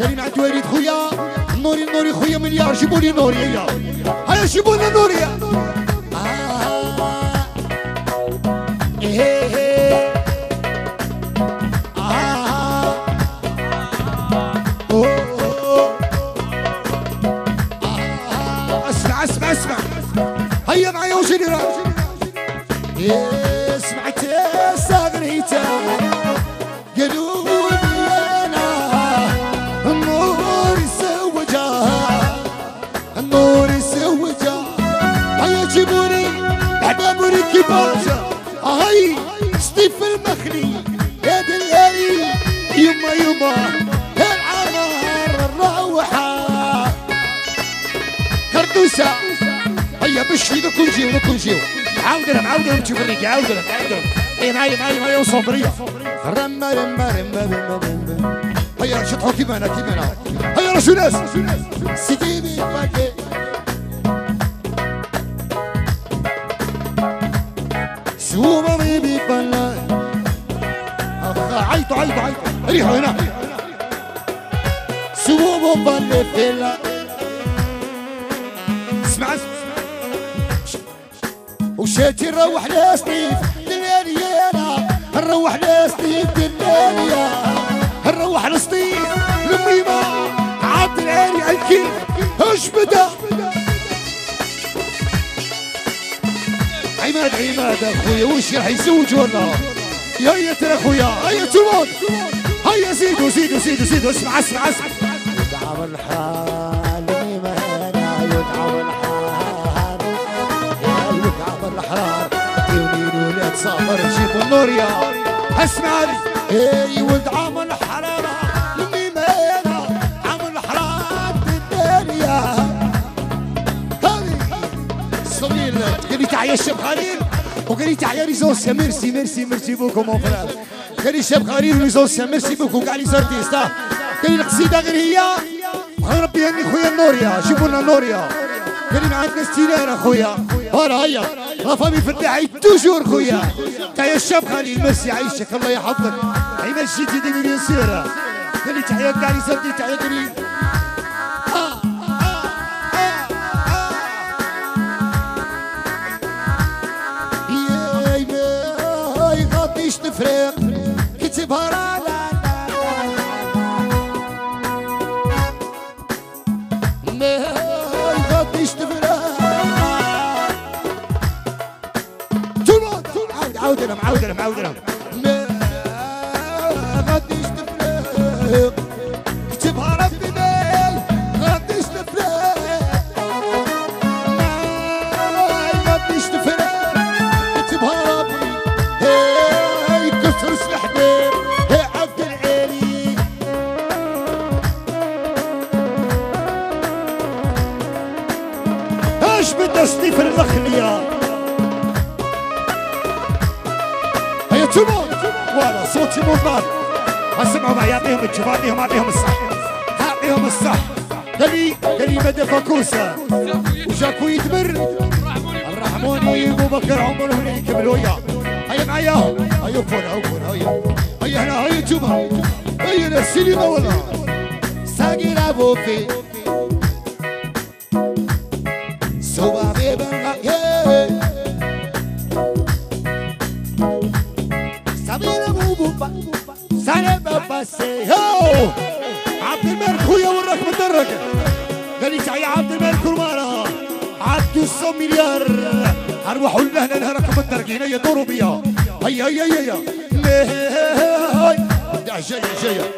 مع الدواليد خويا نوري نوري خويا مليار جيبوا لي نوري هيا هيا جيبوا لنا نوري آه. إيه إيه. آه. أوه. آه. أسمع أسمع أسمع هيا معايا وجري يا النور يسوجها هيا جيبوني احباب ركباجة هاي ستيف المخلي يا دلالي يما يما العمر الروحة كردوسة هيا ذا كل جيو كل جيو عاودنا عاودنا تشوف الريق عاودنا عاودنا اي معايا معايا معايا وصبرية رما رما رما رما رما هيا شطحوا كيمانا كيمانا هيا رشو ناس سيدي بي سوما بيبي بلا أخا عيطوا عيطوا عيطوا. ريحوا هنا. سوما بلا فيلا اسمع وشاتي نروح لسطيف دلاليانا نروح لسطيف دلاليا. نروح لسطيف لميمة عبد العالي الكيف. اش بدا؟ عماد عماد أخويا؟ وش راح يزوج ولا يا يا ترى أخويا هيا تموت. هيا زيدوا زيدوا زيدوا زيدوا. اسمع اسمع اسمع. يدعم الحال ميمانا يدعم الحال. يا يدعم الحرار يونين ولاد صابر جيبوا النور يا. اسمع. لي اي ولد عم الحرارة خليل وقال لي تعيا ريزوسيا ميرسي ميرسي ميرسي بوكو مون فرير الشيخ خليل ريزوسيا ميرسي بوكو قال لي زرتيستا قال لي القصيدة غير هي. ربي يهني خويا نوريا جيبوا لنا نوريا. ما عندنا ستيلان اخويا هلا هيا. لا فامي الداعي توجور خويا. تعيا الشيخ خليل ميرسي عيشك الله يحفظك. عماد شيتي دي مليون سيرة قال لي تعيا قال لي زرتي تعيا يغطيش تفريق كتبها رانا ما يغطيش تفريق تموت عاود عاودنا معاودنا معاودنا ما يغطيش تفريق إيش بدنا ستيف المخلية هيا تموت ولا صوتي مو بال اسمعوا معي يعطيهم الجواب اعطيهم اعطيهم الصح اعطيهم الصح قال لي قال لي مدى فاكوسة. وجاكو يتبر الرحموني ابو بكر عمره يكمل وياه. هيا معايا. هيا هيا فون هيا. هيا هنا هيا جمعة. هيا السينما ولا ساقي لابو في هو! عبد الملك خويا وراك مدرك قال لي تعي عبد الملك ورمانا عبد الصو مليار. اروحوا لهنا نهاركم مدرك هنا يدوروا بيا. هيا هيا هيا هيا. يا جاية جاية.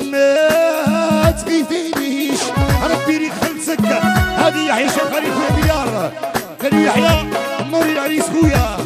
ما تغيثينيش ربي لي خلصك هذه يحيى شغالي خويا مليار. قال لي يحيى نوري العريس خويا.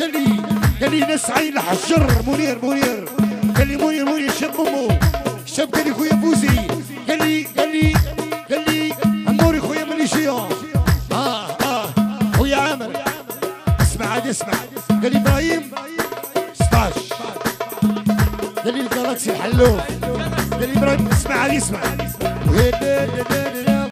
قال لي قال لي نسعي الحجر. منير منير. قال لي منير منير شاب امه شاب قال لي خويا بوزي. قال لي قال لي قال لي النوري خويا مانيش ماشي آه آه. خويا عامر. اسمع عاد اسمع. قال لي إبراهيم 16 قال لي الجالاكسي الحلوف قال لي إبراهيم اسمع عاد اسمع.